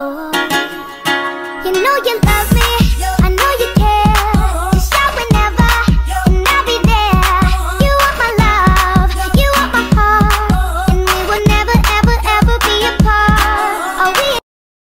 You know you love me.